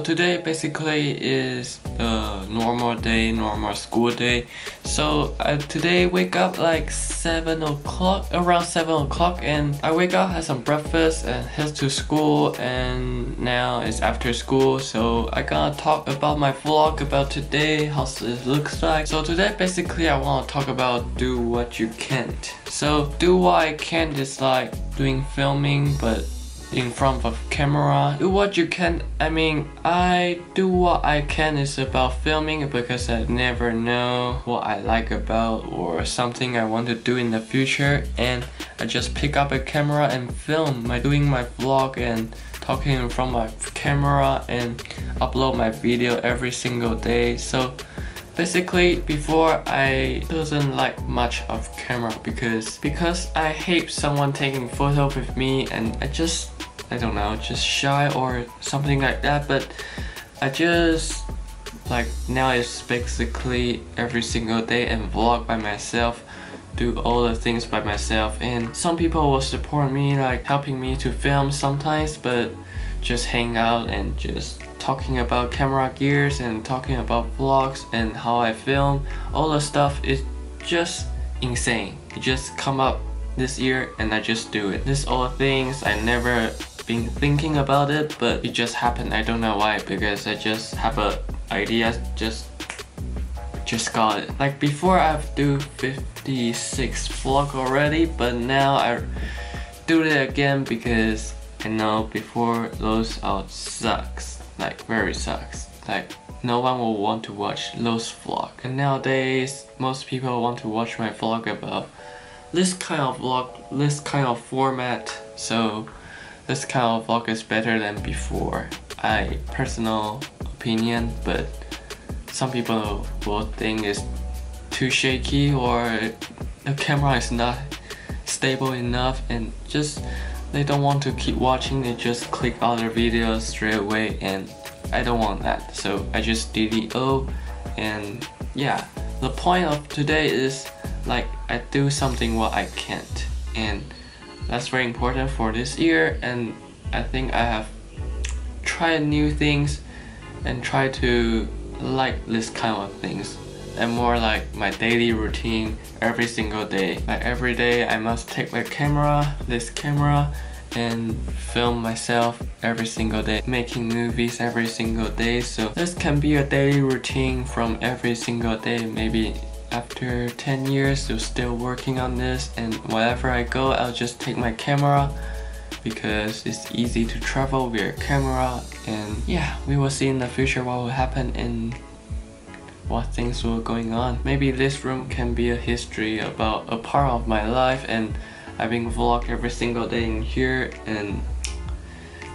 today basically is a normal day, normal school day. So uh, I today wake up like 7 o'clock, around 7 o'clock and I wake up, have some breakfast and head to school and now it's after school so I gonna talk about my vlog about today, how it looks like. So today basically I want to talk about do what you can't. So do what I can't is like doing filming but in front of camera. Do what you can. I mean, I do what I can is about filming because I never know what I like about or something I want to do in the future and I just pick up a camera and film by doing my vlog and talking in front of my camera and upload my video every single day. So basically before I doesn't like much of camera because because I hate someone taking photo with me and I just I don't know, just shy or something like that. But I just like now it's basically every single day and vlog by myself do all the things by myself and some people will support me like helping me to film sometimes but just hang out and just talking about camera gears and talking about vlogs and how I film all the stuff is just insane it just come up this year and I just do it this all things I never been thinking about it, but it just happened. I don't know why, because I just have a idea, just just got it. Like before I've do 56 vlog already, but now I do it again because I know before those out sucks, like very sucks. Like no one will want to watch those vlog. And nowadays, most people want to watch my vlog about this kind of vlog, this kind of format. So this kind of vlog is better than before. I personal opinion, but some people will think it's too shaky or the camera is not stable enough and just they don't want to keep watching they just click other videos straight away and I don't want that. So I just all and yeah. The point of today is like I do something what I can't. And that's very important for this year and I think I have tried new things and try to like this kind of things and more like my daily routine every single day. Like every day I must take my camera this camera and film myself every single day making movies every single day. So this can be a daily routine from every single day. Maybe after 10 years still still working on this and wherever I go I'll just take my camera because it's easy to travel with a camera. And yeah we will see in the future what will happen and what things were going on maybe this room can be a history about a part of my life and I've been vlog every single day in here and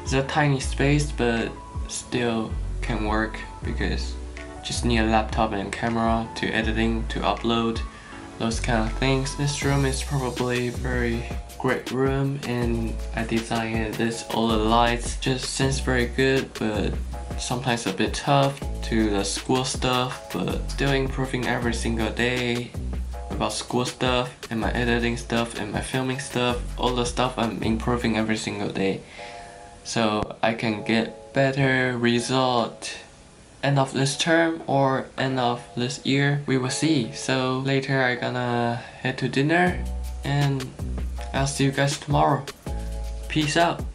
it's a tiny space but still can work because just need a laptop and camera to editing, to upload, those kind of things. This room is probably very great room and I designed this all the lights just seems very good but sometimes a bit tough to the school stuff but still improving every single day about school stuff and my editing stuff and my filming stuff all the stuff I'm improving every single day. So I can get better result end of this term or end of this year we will see. So later I gonna head to dinner and I'll see you guys tomorrow. Peace out